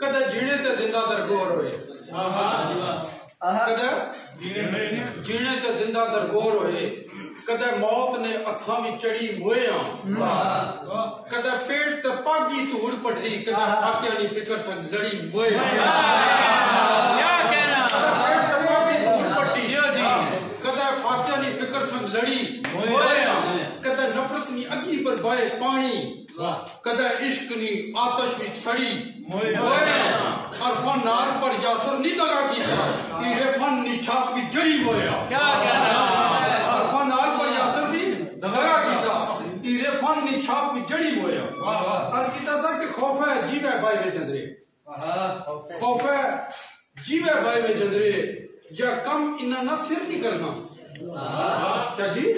کدے جینے تے زندہ درگور ہوئے۔ کدے جینے تے زندہ درگور ہوئے۔ کدے موت نے اتھاں بھی چڑی ہوئے ہاں کدے پیٹ تے پاگی ہڑ پٹی کدے حاکیہ نہیں فکر سنگ لڑی ہوئے ہاں کیا کہنا؟ پیٹ تے پاگی پٹی جیو جی۔ کدے فاتحہ نہیں فکر سنگ لڑی ہوئے نہیں اگی پر بائے پانی کدے عشق نہیں آتش بھی سڑی۔ اور فن نار پر یاسر نہیں دگا کیتا یہ فن نہیں چھاپ بھی جڑی کیا کہنا فن نار پر یاسر نہیں دگا کیتا یہ فن نہیں چھاپ بھی جڑی ہاں اور کیتا سا کہ خوف ہے جیوے بھائی میں جندرے۔ خوف ہے۔ جیوے بھائی میں جندرے۔ یا کم انہاں نہ سر نہیں کیا جی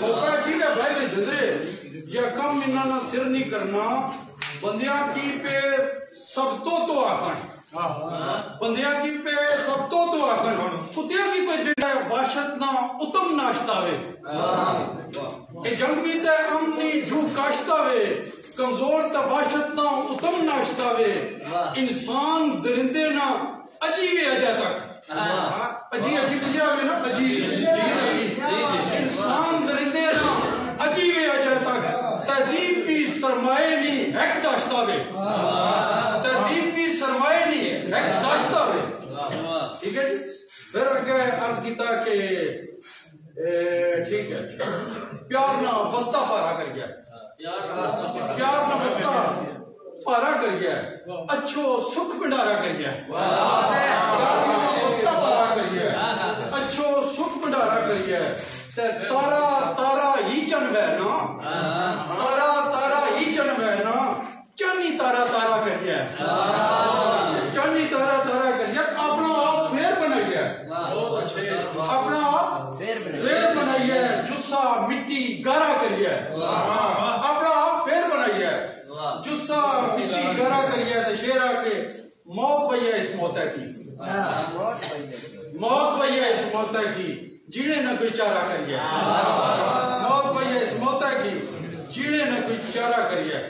خوف ہے جیوے بھائی یا کم انہاں نہ سر نہیں کرنا بندیاں کی پہ سب تو تو آخن بندیاں کی پہ سب تو تو آخن کتیاں کی کوئی دن ہے باشد نہ اتم ناشتا وے اے جنگ بھی تے امنی جو کاشتا وے کمزور تا باشد نہ اتم ناشتا وے انسان درندے نہ عجیب اجا تک عجیب عجیب کیا ہوئے نا عجیب انسان درندے نہ عجیب اجا تک تہذیب کی سرمایہ نہیں ایک داشتا وے تہذیب کی سرمایہ نہیں ایک داشتا وے ٹھیک ہے جی پھر اگے عرض کیتا کہ ٹھیک ہے پیار نہ بستہ پارا کر گیا پیار نہ بستہ پارا کر گیا اچھو سکھ بنڈارا کر گیا پیار بستہ پارا کر گیا اچھو سکھ بنڈارا کر گیا تارا تارا ہی چن ہے نا تارا تارا ہی چن ہے نا چنی تارا تارا کر گیا اپنا آپ پھر بنائی ہے جسا مٹی گارا کری ہے تو شیر آ کے۔ موت پئی ہے اس موتا کی۔ موت پئی ہے اس موتا کی۔ جینے نہ کوئی چارہ کری ہے موت پئی ہے اس موتا کی۔ جینے نہ کوئی چارہ کری ہے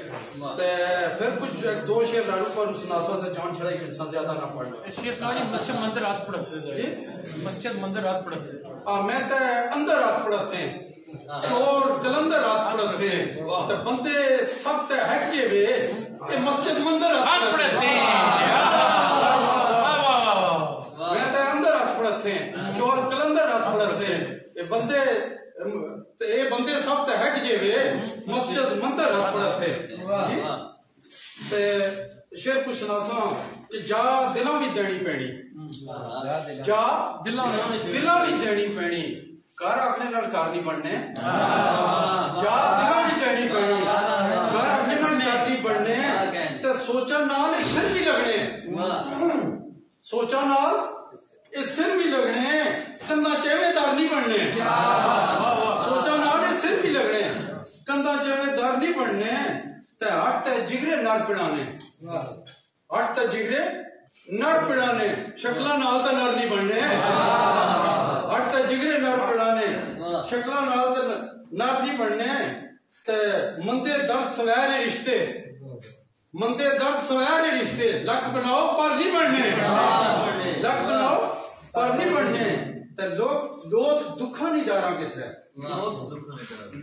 تے پھر کچھ دو شیر لارو پر سناسا تے جان چھڑائی کہ انسان زیادہ نہ پڑھنا شیخ صاحب جی مسجد مندر رات پڑھتے جی؟ مسجد مندر رات پڑھتے میں تے اندر رات پڑھتے ہیں۔ چور کلندر رات پڑھتے ہیں تے بندے سب تے ہٹ کے وے کہ مسجد مندر رات رات پڑھتے پڑھتے ہیں ہیں واہ واہ واہ واہ میں تے اندر رات پڑھتے ہیں چور کلندر رات پڑھتے ہیں یہ بندے ام، تے یہ بندے سب تے ہٹ کے وے مسجد مندر رات پڑھتے کر اپنے نال کار نہیں بننے۔ جا دلاں بھی دینی پینی کر اپنے نال کار نہیں بننے۔ تے سوچن نال اے سر بھی لگنے۔ سوچن نال اے سر بھی لگنے۔ کندا چیوے دار نہیں بننے۔ سوچن نال اے سر بھی لگنے۔ کندا چیوے دار نہیں بننے۔ تے ہٹ تے جگرے نال پڑانے ہٹ تے جگرے نر پڑانے شکلاں نال تے نر نہیں بننے ہٹ تے جگرے نر پڑانے شکلاں نال تے نر نہیں بننے تے مندے درد سویرے رشتے۔ مندے درد سویرے رشتے۔ لک بناؤ پر نہیں بننے لک بناؤ پر نہیں بننے تے لوگ لوگ دکھا نہیں ڈارا کس رہے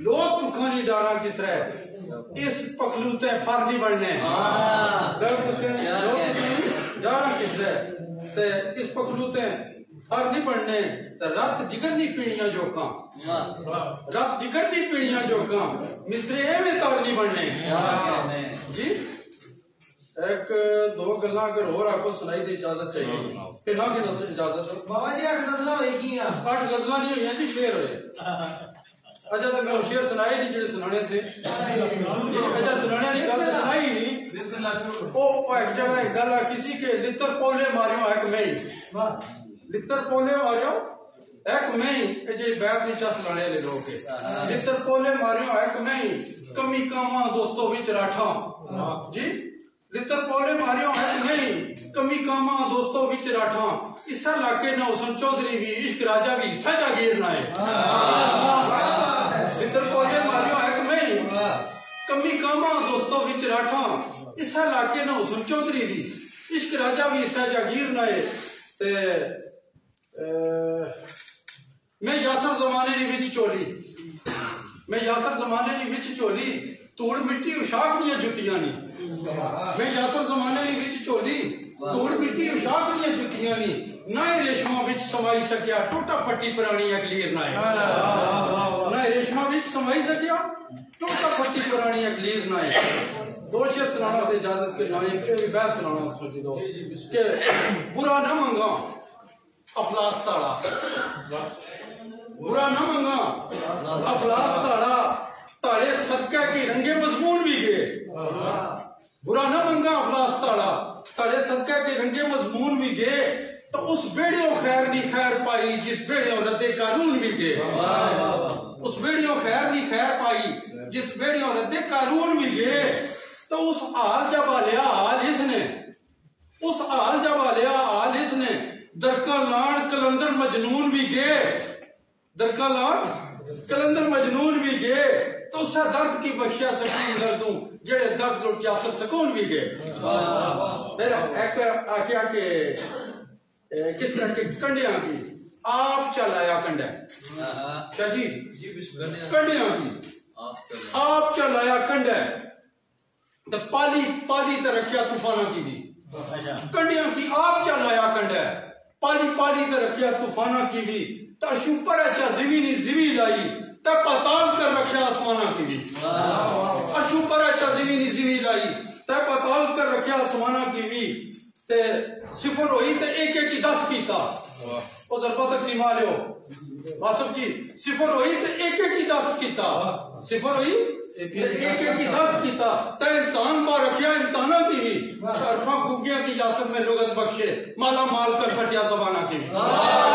لوگ دکھا نہیں ڈارا کس رہے اس پخلوتے فر نہیں بننے دکھا لوگ دکھا نہیں ڈارا کس رہے تے اس پخلوتے فر نہیں تے رات جگر نہیں پینیاں جوکاں۔ رات جگر نہیں پینیاں جوکاں۔ مصرے ایویں تار نہیں بننے۔ جی؟ ایک دو گلاں اگر اور آپ کو سنائی دی اجازت چاہیے۔ کہ نہ نہ اجازت؟ بابا جی اٹھ غزلہ ہوئی کی ہیں۔ اٹھ غزلاں نہیں ہوئی جی شعر ہوئے۔ اچھا تو میں شعر سنائے نہیں جڑے سنانے سے۔ اچھا سنانے نہیں گل سنائی نہیں۔ او ایک جگہ گل کسی کے لتر پولے ماریو ایک میں لتر پولے ماریو؟ ایک میں ہی اے جڑی بیعت نہیں چا سنانے والے لوگ کے۔ لتر پولے ماریو، ایک میں کمی کاواں دوستو وچ راٹھاں جی؟ لتر پولے ماریو، ایک میں کمی کاواں دوستو وچ راٹھاں اس علاقے نہ حسن چودھری بھی عشق راجا بھی سجا گیرنا ہے۔ لتر پولے ماریو، ایک میں کمی کاما دوستوں وچ راٹھاں اس علاقے نہ حسن چودھری بھی عشق راجا بھی سہ جاگیر نہ ہے۔ تے میں یاسر زمانے دی وچ چولی، میں یاسر زمانے دی وچ چولی، توڑ مٹی اشاک نیا جتیاں نہیں میں یاسر زمانے دی وچ چولی، توڑ مٹی اشاک نیا جتیاں نہیں نہ ریشمہ وچ سمائی سکیا، ٹوٹا پٹی پرانی اگلیر نہ ہے نہ ریشمہ وچ سمائی سکیا، ٹوٹا پٹی پرانی اگلیر نہ دو شعر سنانا تے اجازت کے جائیں کہ بیت سنانا سوچی دو۔ کہ برا نہ منگا افلاس تاڑا برا نہ منگا افلاس تاڑا تاڑے صدقہ کی رنگے مضمون بھی گئے برا نہ منگا افلاس تاڑا تاڑے صدقہ کے رنگے مضمون بھی گئے تو اس بیڑیوں خیر نہیں خیر پائی جس بیڑیوں رد قانون بھی گئے اس بیڑیوں خیر نہیں خیر پائی جس بیڑیوں رد قانون بھی گئے تو اس آل جب آلیا آل اس نے اس آل جب آلیا آل اس نے درکا لان کلندر مجنون بھی گئے۔ درکا لان کلندر مجنون بھی گئے۔ تو اس سے درد کی بخشیا سکون دردوں جڑے درد لوٹ کے اثر سکون بھی گئے۔ پھر ایک آخیا کہ کس طرح کے کنڈیاں کی؟ آپ چلایا کنڈا شاہ جی؟ کنڈیاں کی۔ آپ چلایا کنڈا تے پالی پالی تے رکھیا طوفانہ کی بھی۔ کنڈیاں کی آپ چلایا کنڈا پالی پالی تے رکھیا طوفانہ کی بھی۔ تا شوپر اچھا زمینی زمین لائی تا پتال کر رکھیا آسمانہ کی بھی۔ اچھو پر اچھا زمینی زمین لائی تا پتال کر رکھیا آسمانہ کی بھی۔ تے صفر ہوئی تے ایک ایک کی دس کیتا۔ او ضربہ تقسیم آ لیو۔ واسف جی صفر ہوئی تے ایک ایک کی دس کیتا۔ صفر ہوئی ایک ایک کی دس کیتا۔ تے امتحان پا رکھیا امتحانہ کی بھی کی جاسم میں لغت بخشے مالا مال کر سٹیا زبانہ کی بھی